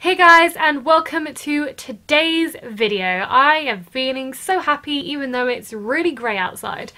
Hey guys and welcome to today's video. I am feeling so happy even though it's really grey outside.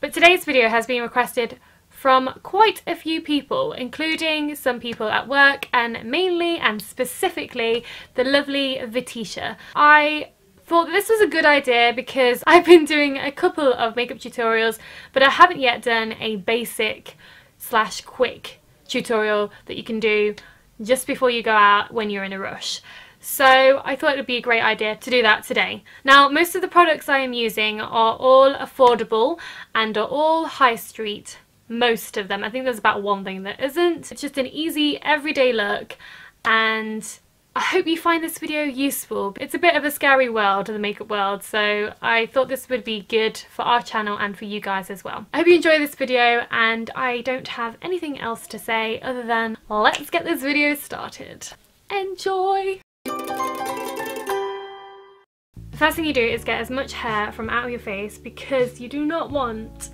But today's video has been requested from quite a few people, including some people at work and mainly and specifically the lovely Vitisha. I thought this was a good idea because I've been doing a couple of makeup tutorials but I haven't yet done a basic slash quick tutorial that you can do just before you go out when you're in a rush. So I thought it would be a great idea to do that today. Now most of the products I am using are all affordable and are all high street, most of them. I think there's about one thing that isn't. It's just an easy everyday look and I hope you find this video useful. It's a bit of a scary world, the makeup world, so I thought this would be good for our channel and for you guys as well. I hope you enjoy this video and I don't have anything else to say other than let's get this video started. Enjoy! The first thing you do is get as much hair from out of your face because you do not want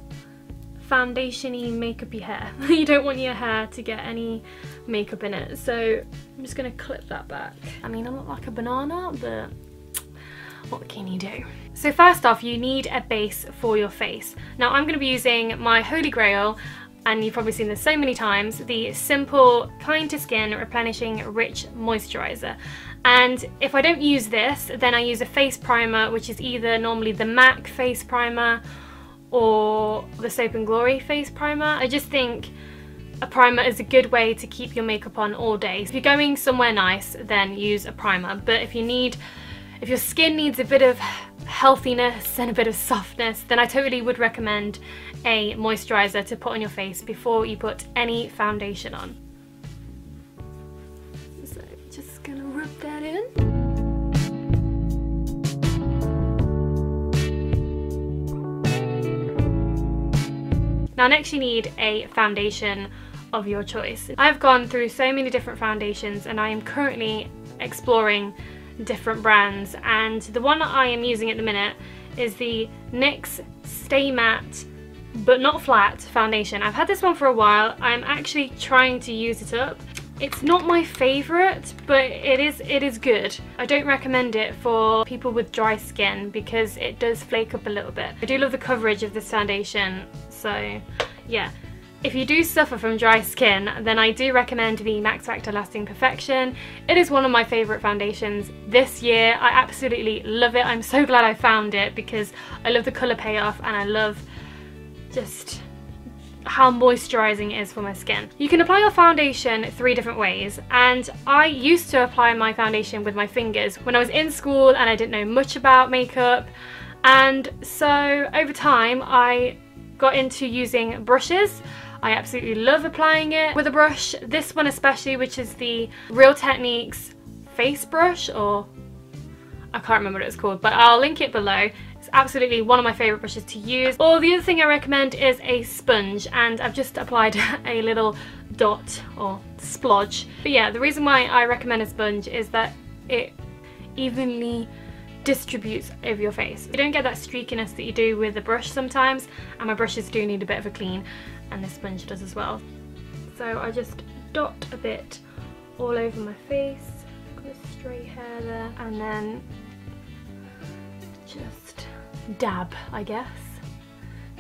foundation-y makeup hair. you don't want your hair to get any makeup in it. So I'm just gonna clip that back. I mean, I look like a banana, but what can you do? So first off, you need a base for your face. Now I'm gonna be using my Holy Grail and you've probably seen this so many times, the Simple Kind to Skin Replenishing Rich Moisturiser. And if I don't use this, then I use a face primer, which is either normally the MAC face primer or the Soap and Glory face primer. I just think a primer is a good way to keep your makeup on all day. If you're going somewhere nice, then use a primer. But if you need, if your skin needs a bit of healthiness and a bit of softness, then I totally would recommend a moisturiser to put on your face before you put any foundation on. Now next you need a foundation of your choice. I've gone through so many different foundations and I am currently exploring different brands and the one that I am using at the minute is the NYX Stay Matte but not flat foundation. I've had this one for a while. I'm actually trying to use it up. It's not my favourite, but it is it is good. I don't recommend it for people with dry skin because it does flake up a little bit. I do love the coverage of this foundation so yeah. If you do suffer from dry skin, then I do recommend the Max Factor Lasting Perfection. It is one of my favourite foundations this year. I absolutely love it. I'm so glad I found it because I love the colour payoff and I love just how moisturizing it is for my skin. You can apply your foundation three different ways and I used to apply my foundation with my fingers when I was in school and I didn't know much about makeup and so over time I got into using brushes. I absolutely love applying it with a brush. This one especially, which is the Real Techniques face brush, or I can't remember what it's called, but I'll link it below. It's absolutely one of my favourite brushes to use. Or the other thing I recommend is a sponge, and I've just applied a little dot or splodge. But yeah, the reason why I recommend a sponge is that it evenly distributes over your face. You don't get that streakiness that you do with a brush sometimes and my brushes do need a bit of a clean and this sponge does as well. So I just dot a bit all over my face, got a straight hair there and then just dab I guess.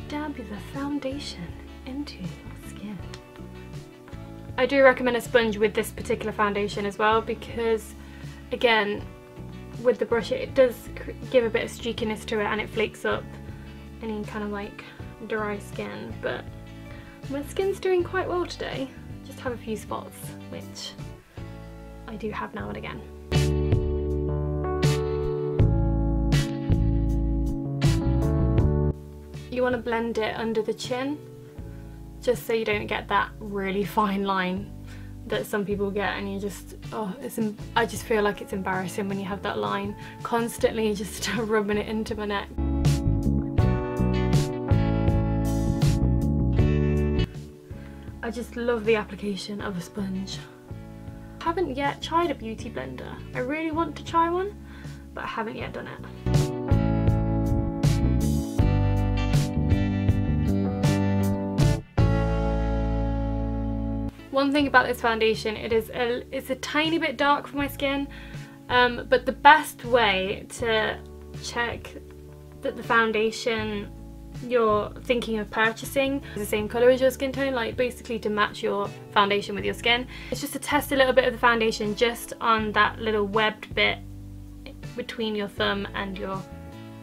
Dab the foundation into your skin. I do recommend a sponge with this particular foundation as well because again with the brush it does give a bit of streakiness to it and it flakes up any kind of like dry skin but my skin's doing quite well today. Just have a few spots which I do have now and again. You want to blend it under the chin just so you don't get that really fine line that some people get and you just oh it's I just feel like it's embarrassing when you have that line constantly just rubbing it into my neck. I just love the application of a sponge. I haven't yet tried a beauty blender. I really want to try one but I haven't yet done it One thing about this foundation, it is a, it's a tiny bit dark for my skin, um, but the best way to check that the foundation you're thinking of purchasing is the same colour as your skin tone, like basically to match your foundation with your skin. It's just to test a little bit of the foundation just on that little webbed bit between your thumb and your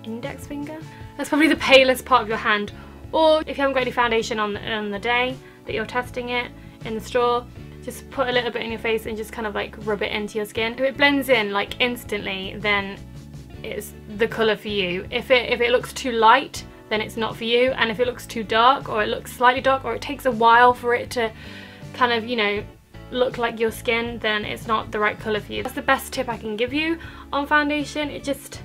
index finger. That's probably the palest part of your hand. Or if you haven't got any foundation on, on the day that you're testing it in the straw, just put a little bit in your face and just kind of like rub it into your skin. If it blends in like instantly, then it's the colour for you. If it, if it looks too light, then it's not for you. And if it looks too dark or it looks slightly dark or it takes a while for it to kind of, you know, look like your skin, then it's not the right colour for you. That's the best tip I can give you on foundation. It just,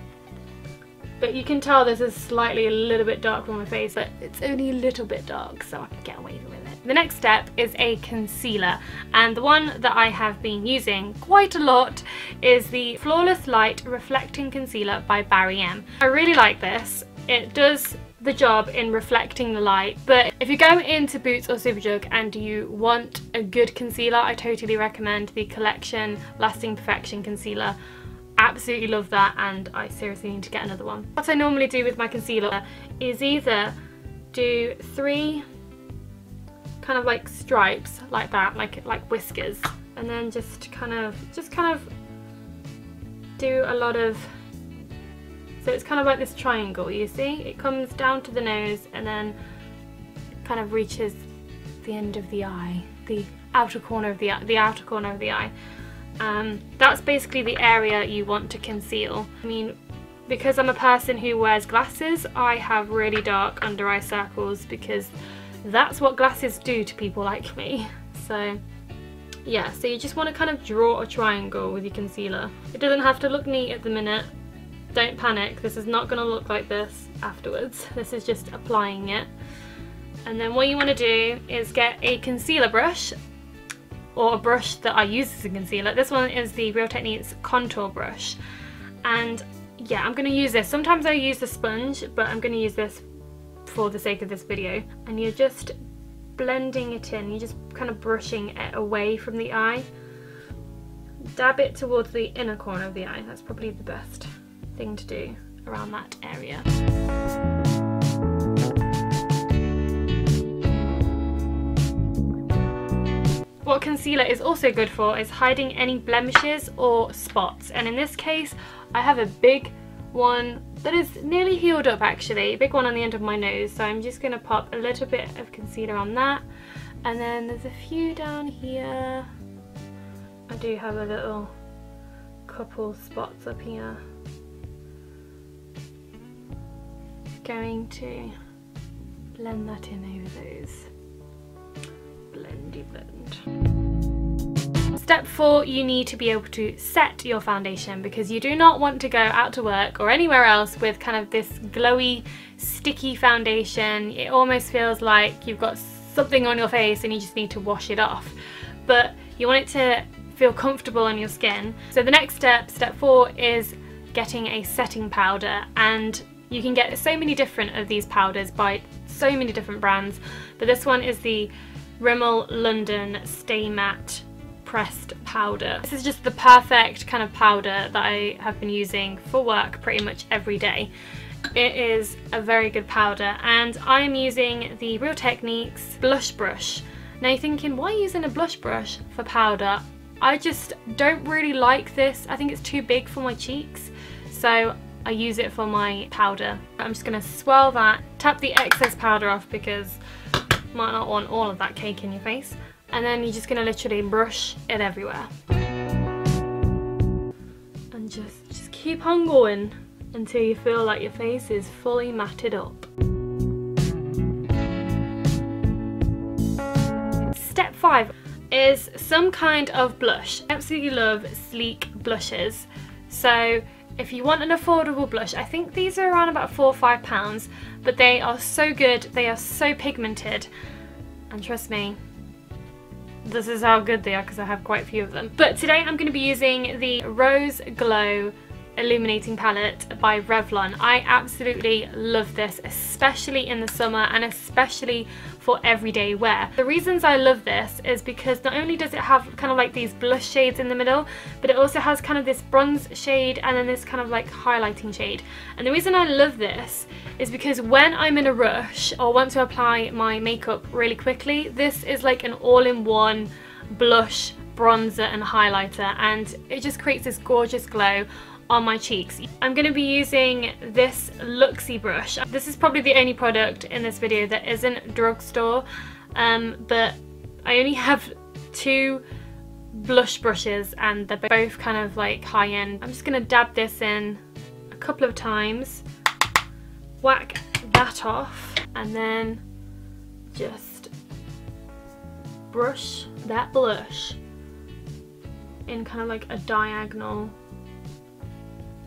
but you can tell this is slightly a little bit dark on my face, but it's only a little bit dark, so I can get away with it. The next step is a concealer, and the one that I have been using quite a lot is the Flawless Light Reflecting Concealer by Barry M. I really like this. It does the job in reflecting the light but if you go into Boots or Superdrug and you want a good concealer I totally recommend the Collection Lasting Perfection Concealer absolutely love that and I seriously need to get another one. What I normally do with my concealer is either do three kind of like stripes like that like like whiskers and then just kind of just kind of do a lot of so it's kind of like this triangle, you see? It comes down to the nose and then kind of reaches the end of the eye, the outer corner of the eye, the outer corner of the eye. Um, that's basically the area you want to conceal. I mean, because I'm a person who wears glasses, I have really dark under eye circles because that's what glasses do to people like me. So yeah, so you just want to kind of draw a triangle with your concealer. It doesn't have to look neat at the minute, don't panic, this is not going to look like this afterwards. This is just applying it. And then what you want to do is get a concealer brush or a brush that I use as a concealer. This one is the Real Techniques contour brush. And yeah, I'm going to use this. Sometimes I use the sponge, but I'm going to use this for the sake of this video. And you're just blending it in. You're just kind of brushing it away from the eye. Dab it towards the inner corner of the eye. That's probably the best thing to do around that area. What concealer is also good for is hiding any blemishes or spots and in this case I have a big one that is nearly healed up actually, big one on the end of my nose so I'm just going to pop a little bit of concealer on that and then there's a few down here. I do have a little couple spots up here going to blend that in over those. Step four, you need to be able to set your foundation because you do not want to go out to work or anywhere else with kind of this glowy, sticky foundation. It almost feels like you've got something on your face and you just need to wash it off. But you want it to feel comfortable on your skin. So the next step, step four, is getting a setting powder and you can get so many different of these powders by so many different brands, but this one is the Rimmel London Stay Matte pressed powder. This is just the perfect kind of powder that I have been using for work pretty much every day. It is a very good powder and I'm using the Real Techniques blush brush. Now you're thinking, why using a blush brush for powder? I just don't really like this. I think it's too big for my cheeks. So I use it for my powder. I'm just going to swirl that, tap the excess powder off because might not want all of that cake in your face. And then you're just going to literally brush it everywhere. And just, just keep on going until you feel like your face is fully matted up. Step 5 is some kind of blush. I absolutely love sleek blushes. So if you want an affordable blush, I think these are around about four or five pounds, but they are so good, they are so pigmented, and trust me, this is how good they are because I have quite a few of them. But today I'm going to be using the Rose Glow illuminating palette by Revlon. I absolutely love this, especially in the summer and especially for everyday wear. The reasons I love this is because not only does it have kind of like these blush shades in the middle, but it also has kind of this bronze shade and then this kind of like highlighting shade. And the reason I love this is because when I'm in a rush or want to apply my makeup really quickly, this is like an all-in-one blush bronzer and highlighter and it just creates this gorgeous glow on my cheeks. I'm going to be using this Luxie brush. This is probably the only product in this video that isn't drugstore um, but I only have two blush brushes and they're both kind of like high end. I'm just going to dab this in a couple of times, whack that off and then just brush that blush in kind of like a diagonal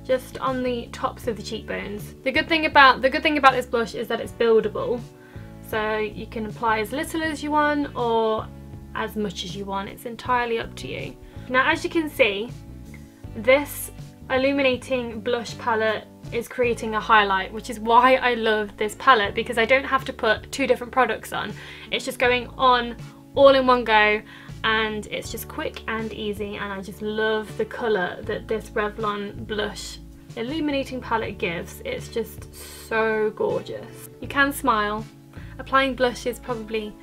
just on the tops of the cheekbones. The good thing about the good thing about this blush is that it's buildable. So you can apply as little as you want or as much as you want. It's entirely up to you. Now as you can see, this illuminating blush palette is creating a highlight, which is why I love this palette because I don't have to put two different products on. It's just going on all in one go and it's just quick and easy and I just love the colour that this Revlon blush illuminating palette gives. It's just so gorgeous. You can smile. Applying blush is probably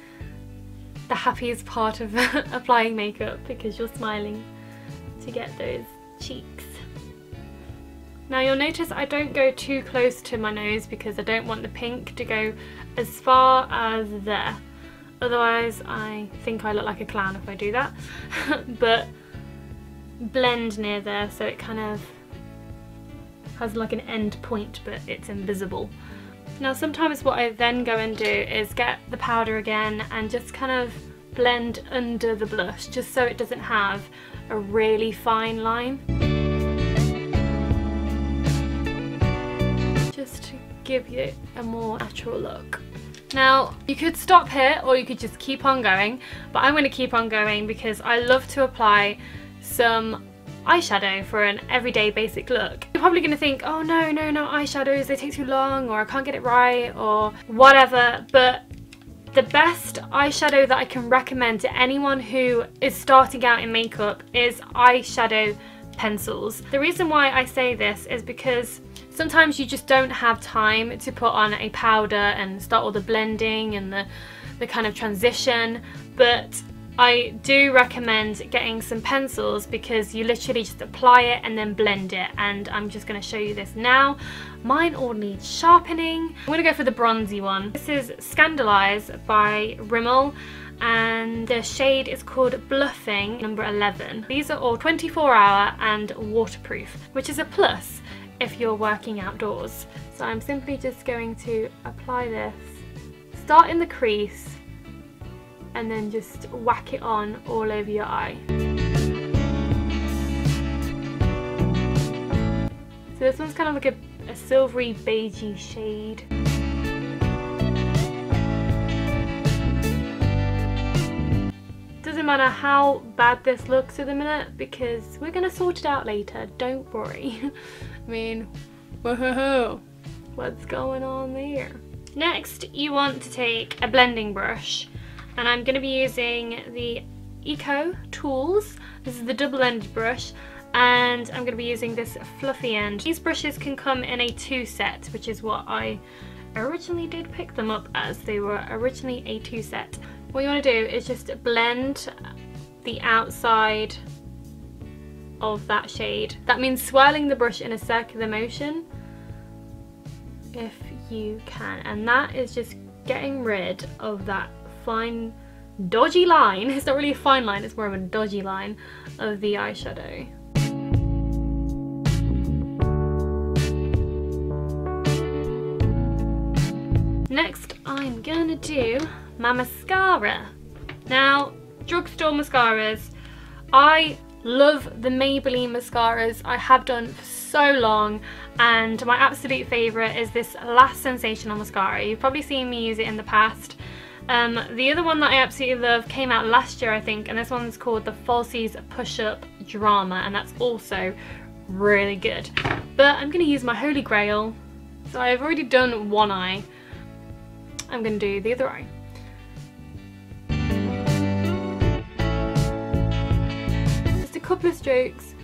the happiest part of applying makeup because you're smiling to get those cheeks. Now you'll notice I don't go too close to my nose because I don't want the pink to go as far as there. Otherwise I think I look like a clown if I do that. but blend near there so it kind of has like an end point but it's invisible. Now sometimes what I then go and do is get the powder again and just kind of blend under the blush just so it doesn't have a really fine line. Just to give you a more natural look. Now, you could stop here or you could just keep on going, but I'm going to keep on going because I love to apply some eyeshadow for an everyday basic look. You're probably going to think, oh no, no, no, eyeshadows, they take too long or I can't get it right or whatever, but the best eyeshadow that I can recommend to anyone who is starting out in makeup is eyeshadow pencils. The reason why I say this is because sometimes you just don't have time to put on a powder and start all the blending and the, the kind of transition, but I do recommend getting some pencils because you literally just apply it and then blend it and I'm just going to show you this now. Mine all need sharpening. I'm going to go for the bronzy one. This is Scandaleyes by Rimmel and the shade is called Bluffing number 11. These are all 24 hour and waterproof which is a plus if you're working outdoors. So I'm simply just going to apply this, start in the crease and then just whack it on all over your eye. So this one's kind of like a, a silvery beigey shade. Doesn't matter how bad this looks at the minute because we're going to sort it out later, don't worry. I mean, whoa, what's going on there? Next, you want to take a blending brush and I'm going to be using the Eco Tools. This is the double-ended brush and I'm going to be using this fluffy end. These brushes can come in a two set, which is what I originally did pick them up as. They were originally a two set. What you want to do is just blend the outside of that shade. That means swirling the brush in a circular motion if you can. And that is just getting rid of that fine dodgy line, it's not really a fine line, it's more of a dodgy line of the eyeshadow. Next I'm gonna do my mascara. Now, drugstore mascaras, I love the Maybelline mascaras. I have done for so long and my absolute favourite is this Lash Sensational mascara. You've probably seen me use it in the past um, the other one that I absolutely love came out last year I think and this one's called the Falsies Push Up Drama and that's also really good. But I'm going to use my holy grail. So I've already done one eye. I'm going to do the other eye. Couple of strokes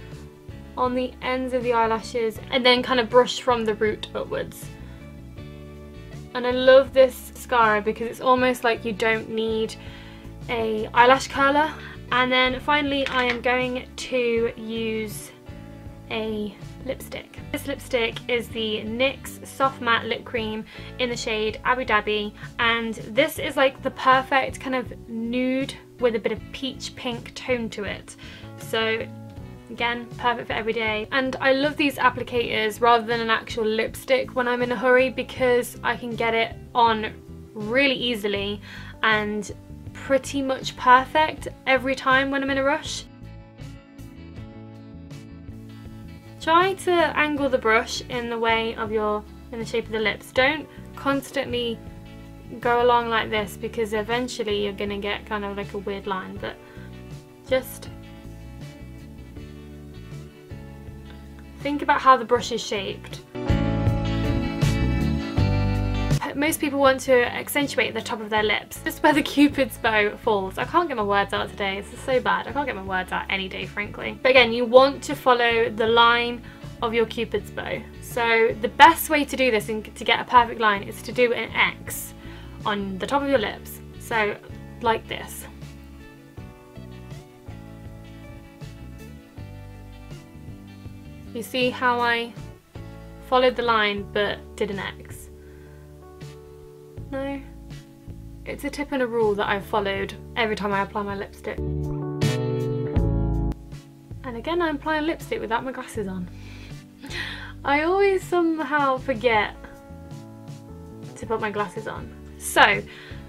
on the ends of the eyelashes and then kind of brush from the root upwards. And I love this mascara because it's almost like you don't need a eyelash curler. And then finally I am going to use a lipstick. This lipstick is the NYX Soft Matte Lip Cream in the shade Abu Dhabi and this is like the perfect kind of nude with a bit of peach pink tone to it. So Again, perfect for every day. And I love these applicators rather than an actual lipstick when I'm in a hurry because I can get it on really easily and pretty much perfect every time when I'm in a rush. Try to angle the brush in the way of your, in the shape of the lips. Don't constantly go along like this because eventually you're going to get kind of like a weird line but just Think about how the brush is shaped. Most people want to accentuate the top of their lips, just where the cupid's bow falls. I can't get my words out today, this is so bad. I can't get my words out any day, frankly. But again, you want to follow the line of your cupid's bow. So the best way to do this and to get a perfect line is to do an X on the top of your lips. So like this. You see how I followed the line but did an X? No? It's a tip and a rule that I've followed every time I apply my lipstick. And again I'm applying lipstick without my glasses on. I always somehow forget to put my glasses on. So,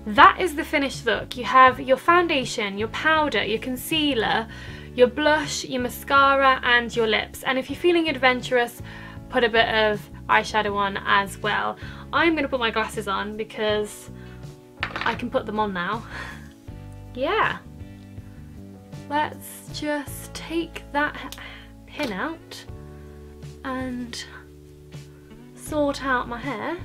that is the finished look. You have your foundation, your powder, your concealer, your blush, your mascara and your lips. And if you're feeling adventurous, put a bit of eyeshadow on as well. I'm going to put my glasses on because I can put them on now. yeah. Let's just take that pin out and sort out my hair.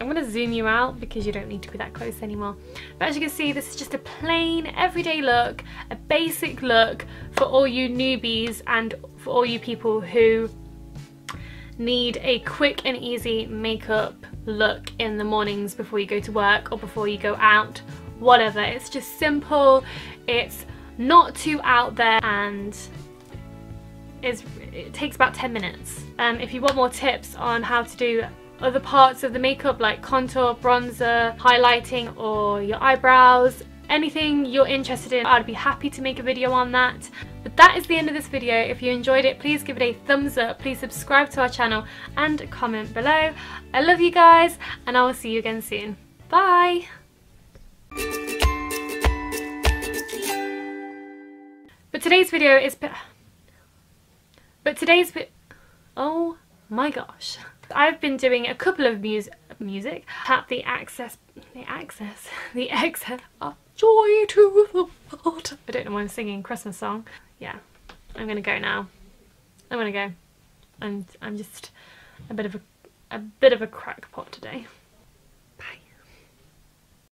I'm to zoom you out because you don't need to be that close anymore. But as you can see, this is just a plain, everyday look, a basic look for all you newbies and for all you people who need a quick and easy makeup look in the mornings before you go to work or before you go out, whatever. It's just simple, it's not too out there and is, it takes about 10 minutes. Um, if you want more tips on how to do other parts of the makeup like contour, bronzer, highlighting or your eyebrows, anything you're interested in, I'd be happy to make a video on that. But that is the end of this video. If you enjoyed it, please give it a thumbs up, please subscribe to our channel and comment below. I love you guys and I will see you again soon. Bye! But today's video is... But today's... Oh my gosh. I've been doing a couple of mus music. Tap the access, the access, the excess, oh, joy to the world. I don't know why I'm singing Christmas song. Yeah, I'm gonna go now. I'm gonna go. And I'm just a bit of a, a bit of a crackpot today.